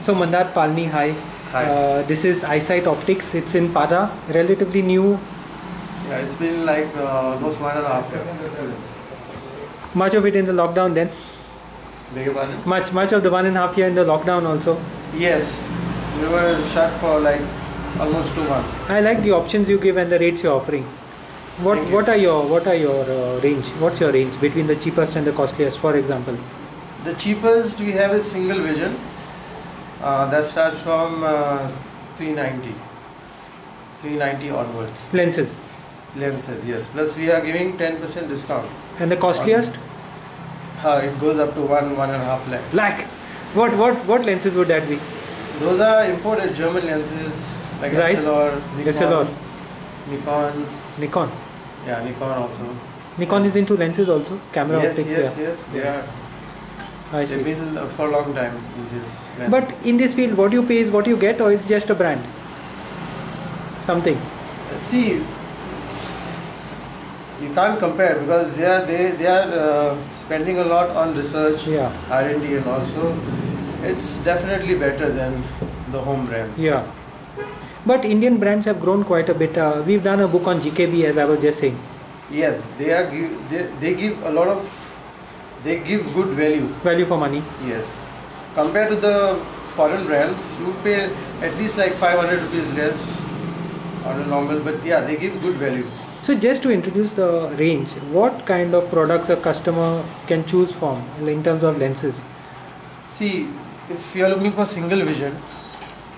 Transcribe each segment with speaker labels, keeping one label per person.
Speaker 1: So Mandar Palni, hi.
Speaker 2: Hi.
Speaker 1: Uh, this is Eyesight Optics. It's in Parra, relatively new.
Speaker 2: Yeah, it's been like uh, almost one and a half year.
Speaker 1: Much of it in the lockdown then. Much, much of the one and a half year in the lockdown also.
Speaker 2: Yes, we were shut for like almost two months.
Speaker 1: I like the options you give and the rates you're offering. What
Speaker 2: Thank you.
Speaker 1: what are your what are your uh, range? What's your range between the cheapest and the costliest? For example,
Speaker 2: The cheapest we have is single vision. Uh, that starts from uh, 390. 390 onwards.
Speaker 1: lenses
Speaker 2: Lenses, yes. Plus we are giving 10% discount.
Speaker 1: and the costliest
Speaker 2: Uh, it goes up to one, one and a half lakhs.
Speaker 1: black. What what what lenses would that be?
Speaker 2: Those are imported German lenses like
Speaker 1: Zeiss?
Speaker 2: Essilor, Nikon,
Speaker 1: Essilor.
Speaker 2: Nikon,
Speaker 1: Nikon.
Speaker 2: yeah, Nikon also.
Speaker 1: Nikon is into lenses also. Camera
Speaker 2: yes,
Speaker 1: optics.
Speaker 2: yes,
Speaker 1: yeah.
Speaker 2: yes, they are.
Speaker 1: I
Speaker 2: They've been uh, for a long time in this. lens.
Speaker 1: But in this field, what you pay is what you get, or it's just a brand? Something.
Speaker 2: see, you can't compare because they are they they are uh, spending a lot on research,
Speaker 1: Yeah.
Speaker 2: R and D, and also it's definitely better than the home brands.
Speaker 1: Yeah. But Indian brands have grown quite a bit. Uh, we've done a book on GKB, as I was just saying.
Speaker 2: Yes, they are give, they, they give a lot of they give good value.
Speaker 1: Value for money.
Speaker 2: Yes, compared to the foreign brands, you pay at least like 500 rupees less on a normal. But yeah, they give good value.
Speaker 1: So just to introduce the range, what kind of products a customer can choose from in terms of lenses?
Speaker 2: See, if you are looking for single vision,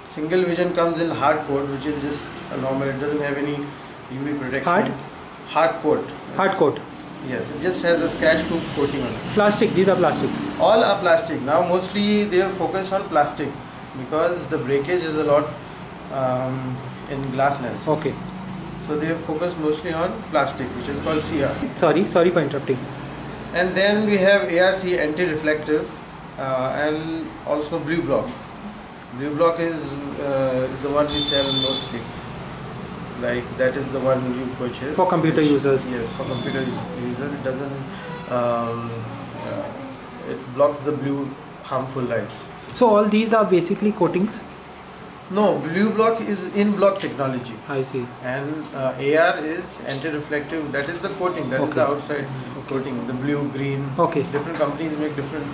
Speaker 2: single vision comes in hard coat, which is just a normal. It doesn't have any UV protection.
Speaker 1: Hard?
Speaker 2: Hard coat.
Speaker 1: Hard coat,
Speaker 2: Yes, it just has a scratch-proof coating on it.
Speaker 1: plastic. These are plastics.
Speaker 2: All are plastic. Now mostly they are focused on plastic because the breakage is a lot um, in glass lenses.
Speaker 1: Okay.
Speaker 2: So they focus mostly on plastic, which is called CR.
Speaker 1: Sorry, sorry for interrupting.
Speaker 2: And then we have ARC anti-reflective uh, and also blue block. Blue block is uh, the one we sell mostly. Like that is the one you purchase
Speaker 1: For computer
Speaker 2: which-
Speaker 1: users.
Speaker 2: Yes, for computer users, it doesn't. Um, uh, it blocks the blue harmful lights.
Speaker 1: So all these are basically coatings.
Speaker 2: No, blue block is in block technology,
Speaker 1: I see.
Speaker 2: and uh, AR is anti-reflective. That is the coating. That is the
Speaker 1: Okay.
Speaker 2: outside coating. The blue, green.
Speaker 1: Okay.
Speaker 2: Different companies make different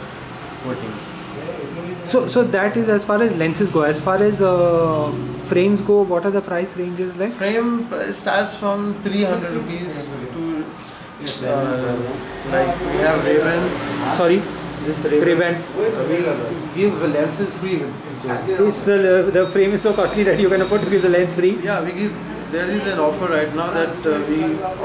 Speaker 2: coatings.
Speaker 1: So so that is as far as lenses go. As far as uh, frames go, what are the price ranges like?
Speaker 2: Frame starts from 300 rupees to uh, like we have Ravens.
Speaker 1: Sorry,
Speaker 2: This
Speaker 1: Ray-Bans.
Speaker 2: We give lenses free.
Speaker 1: It's the the frame is so costly that you're gonna put to give the lens free.
Speaker 2: Yeah, we give. There is an offer right now that uh, we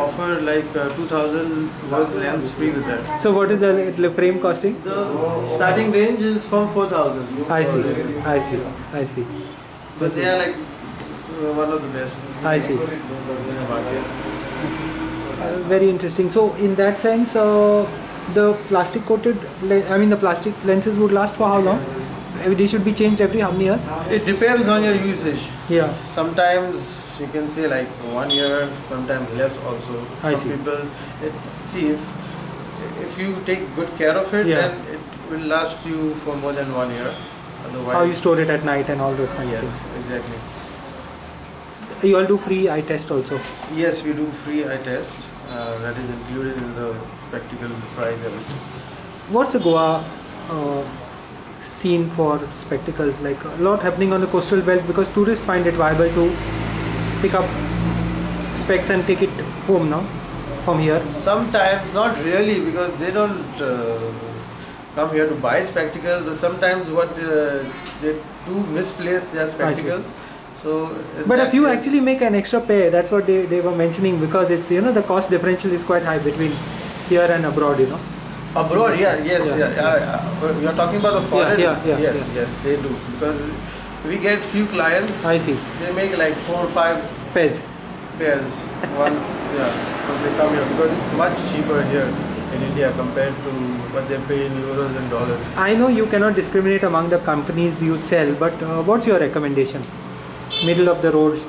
Speaker 2: offer like uh, 2000 worth lens free with that.
Speaker 1: So what is the, the frame costing?
Speaker 2: The starting range is from 4000.
Speaker 1: I see, I see, I see,
Speaker 2: But they are like it's, uh, one of the best
Speaker 1: I see.
Speaker 2: in the market.
Speaker 1: Uh, very interesting. So in that sense, uh, the plastic coated, I mean the plastic lenses would last for how long? They should be changed every how many years?
Speaker 2: It depends on your usage.
Speaker 1: Yeah.
Speaker 2: Sometimes you can say like one year, sometimes less also.
Speaker 1: I
Speaker 2: Some
Speaker 1: see.
Speaker 2: people it, see if if you take good care of it,
Speaker 1: Yeah.
Speaker 2: then it will last you for more than one year. Otherwise,
Speaker 1: How you store it at night and all those kind
Speaker 2: Yes,
Speaker 1: of
Speaker 2: exactly.
Speaker 1: You all do free eye test also.
Speaker 2: Yes, we do free eye test. Uh, that is included in the spectacle price everything.
Speaker 1: What's the Goa uh, scene for spectacles? Like a lot happening on the coastal belt because tourists find it viable to pick up specs and take it home now from here.
Speaker 2: Sometimes not really because they don't uh, come here to buy spectacles. But sometimes what uh, they do misplace their spectacles. So,
Speaker 1: But if you actually make an extra pair, that's what they, they were mentioning because it's you know the cost differential is quite high between here and abroad. You know.
Speaker 2: Abroad, yeah, yes,
Speaker 1: Yeah.
Speaker 2: yeah. yeah, yeah. You're talking about the foreign.
Speaker 1: yeah, yeah,
Speaker 2: yes,
Speaker 1: yeah.
Speaker 2: yes, they do because we get few clients.
Speaker 1: I see.
Speaker 2: They make like four or five
Speaker 1: Pairs.
Speaker 2: pairs once, yeah, once they come here because it's much cheaper here in India compared to what they pay in euros and dollars.
Speaker 1: I know you cannot discriminate among the companies you sell, but uh, what's your recommendation? Middle of the road,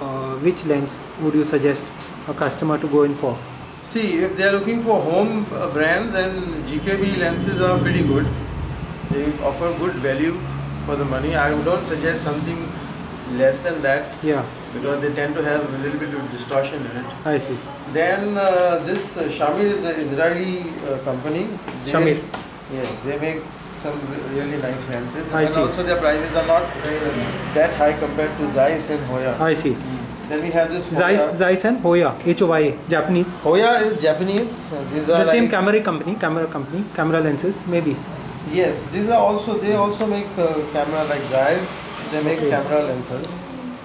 Speaker 1: uh, which lens would you suggest a customer to go in for?
Speaker 2: See, if they are looking for home uh, brands, then GKB lenses are pretty good. They offer good value for the money. I don't suggest something less than that
Speaker 1: Yeah,
Speaker 2: because they tend to have a little bit of distortion in it.
Speaker 1: I see.
Speaker 2: Then uh, this uh, Shamir is an Israeli uh, company. They-
Speaker 1: Shamir.
Speaker 2: Yes, they make some really nice lenses.
Speaker 1: I
Speaker 2: and
Speaker 1: see.
Speaker 2: also their prices are not uh, that high compared to Zeiss and Hoya.
Speaker 1: I see.
Speaker 2: Then we have this
Speaker 1: Zeiss,
Speaker 2: Hoya.
Speaker 1: Zeiss and Hoya, H-O-Y-A, Japanese.
Speaker 2: Hoya is Japanese. These are
Speaker 1: The same
Speaker 2: like-
Speaker 1: camera company, camera company, camera lenses, maybe.
Speaker 2: Yes, these are also they also make uh, camera like Zeiss. They make
Speaker 1: Okay.
Speaker 2: camera lenses.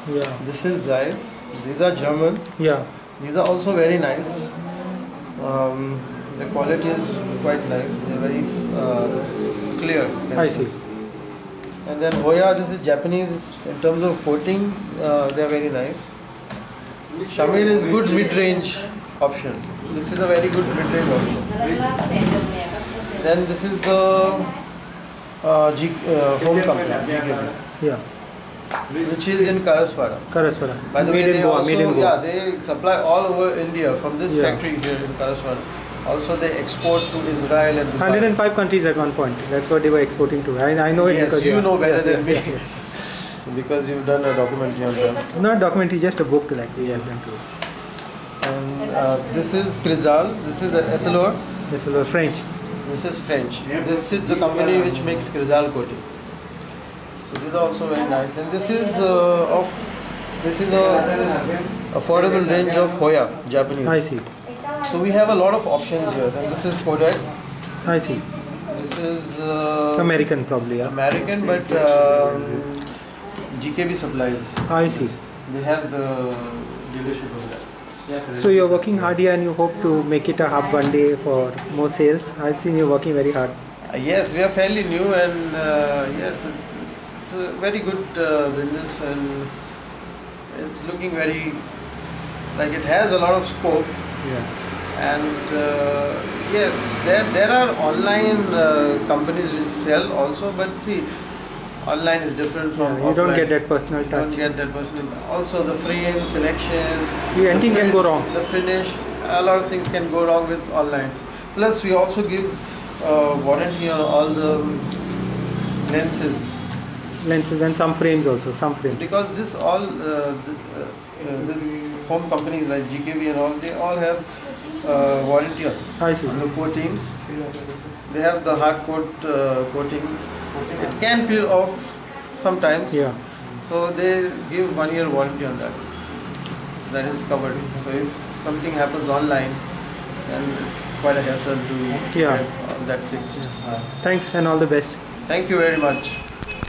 Speaker 1: Yeah,
Speaker 2: This is Zeiss. These are German.
Speaker 1: yeah,
Speaker 2: These are also very nice. Um, the quality is quite nice. They're very uh, clear.
Speaker 1: I see.
Speaker 2: And then Hoya, this is Japanese. In terms of coating, uh, they are very nice. Shamir is good mid-range option. This is a very good mid-range option. Then this is the uh, G, uh, home company,
Speaker 1: yeah.
Speaker 2: Which is in Karaswada.
Speaker 1: Karaswada.
Speaker 2: By the
Speaker 1: made
Speaker 2: way, they
Speaker 1: Goa,
Speaker 2: also
Speaker 1: made in Goa.
Speaker 2: yeah they supply all over India from this
Speaker 1: Yeah.
Speaker 2: factory here in Karaswada. Also, they export to Israel and Dubai.
Speaker 1: 105 countries at one point. That's what they were exporting to. I, I know it
Speaker 2: Yes,
Speaker 1: because
Speaker 2: you know better
Speaker 1: yeah,
Speaker 2: than
Speaker 1: yeah,
Speaker 2: me.
Speaker 1: yes.
Speaker 2: because you've done a documentary on them.
Speaker 1: Not a documentary, just a book like have done to.
Speaker 2: And uh, this is Crizal. This is Essilor.
Speaker 1: This French.
Speaker 2: This is French. This is the company which makes Crizal coating. So these are also very nice. And this is uh, of this is a affordable range of Hoya Japanese.
Speaker 1: I see.
Speaker 2: So we have a lot of options here. And this is Kodak.
Speaker 1: I see.
Speaker 2: This is uh,
Speaker 1: American probably, yeah.
Speaker 2: American, but um, GKB supplies.
Speaker 1: I see.
Speaker 2: They have the dealership of that.
Speaker 1: So you're working hard here and you hope to make it a hub one day for more sales. I've seen you working very hard.
Speaker 2: Uh, yes, we are fairly new, and uh, yes, it's, it's, a very good uh, business, and it's looking very like it has a lot of scope.
Speaker 1: Yeah.
Speaker 2: And uh, yes, there there are online uh, companies which sell also, but see, online is different from
Speaker 1: you don't get that personal
Speaker 2: You don't
Speaker 1: touch.
Speaker 2: get that personal. Also, the frame selection.
Speaker 1: You- anything
Speaker 2: the
Speaker 1: can go wrong.
Speaker 2: The finish, a lot of things can go wrong with online. Plus, we also give uh, warranty on all the lenses
Speaker 1: Lenses and some frames also, some frames.
Speaker 2: because this all uh, th- uh, uh, this home companies like GKB and all they all have uh, warranty on,
Speaker 1: I see.
Speaker 2: on the coatings. They have the hard coat uh, coating. It can peel off sometimes.
Speaker 1: Yeah.
Speaker 2: So they give one year warranty on that. So that is covered. So if something happens online, then it's quite a hassle to
Speaker 1: Yeah.
Speaker 2: get that fixed.
Speaker 1: Thanks and all the best.
Speaker 2: Thank you very much.